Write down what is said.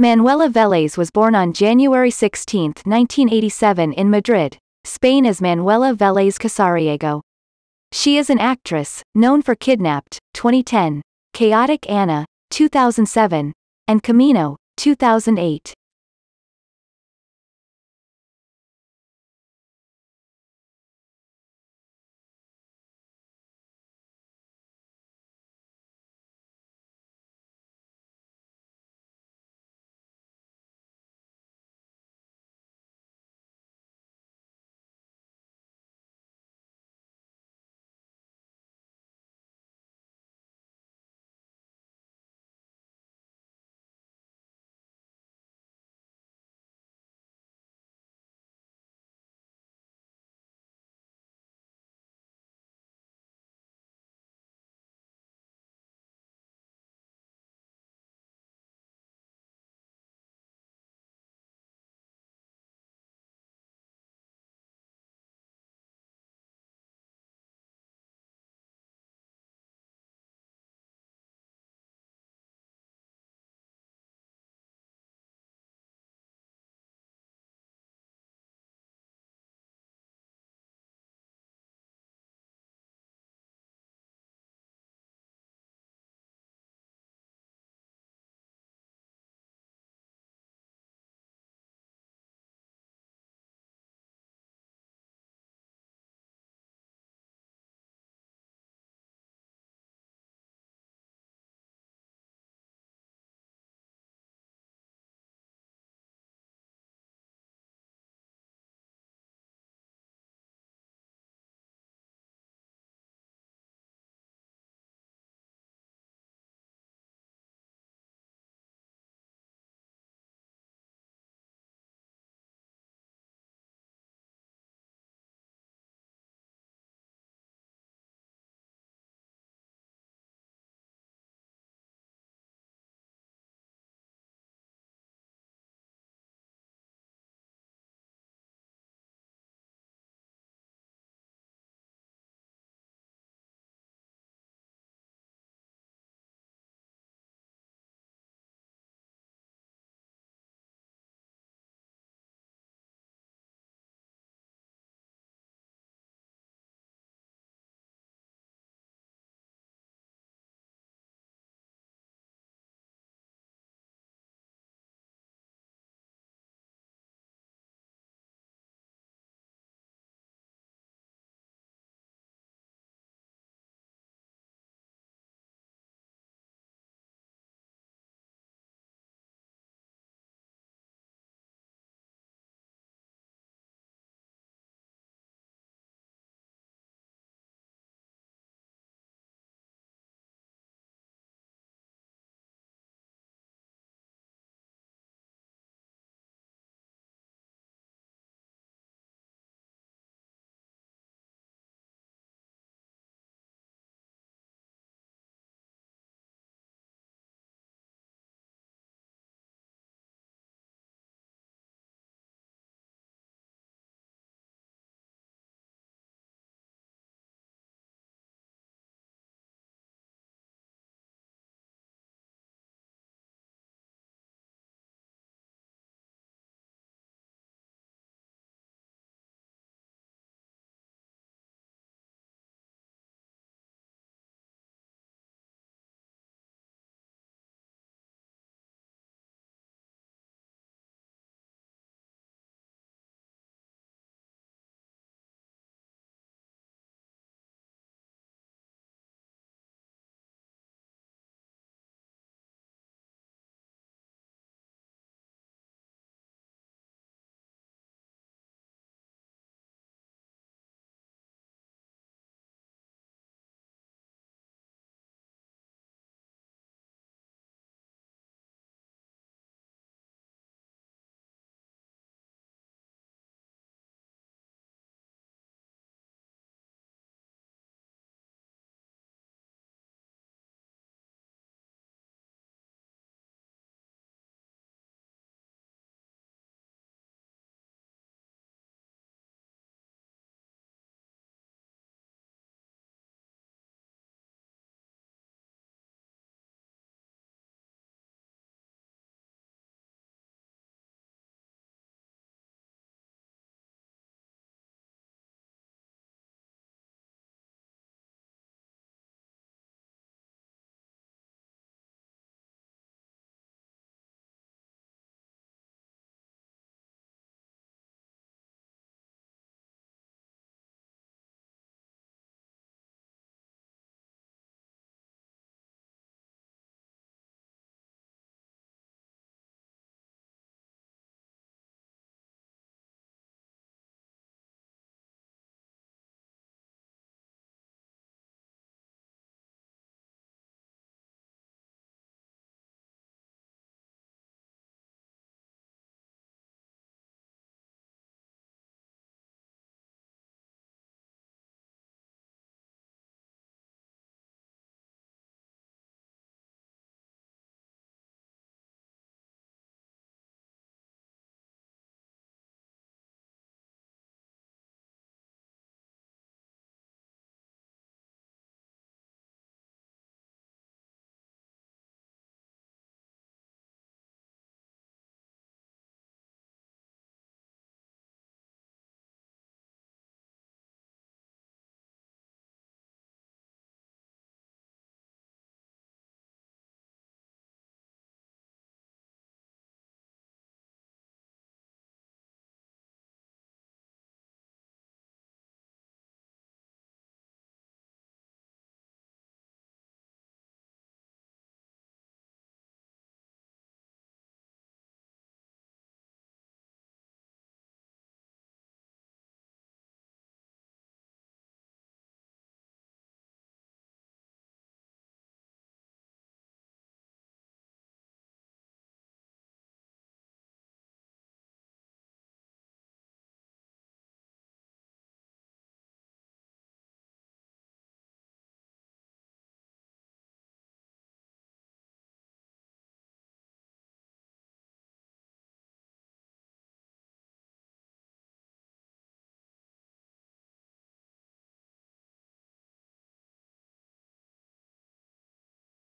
Manuela Vellés was born on January 16, 1987 in Madrid, Spain as Manuela Vellés Casariego. She is an actress, known for Kidnapped, 2010, Chaotic Anna, 2007, and Camino, 2008.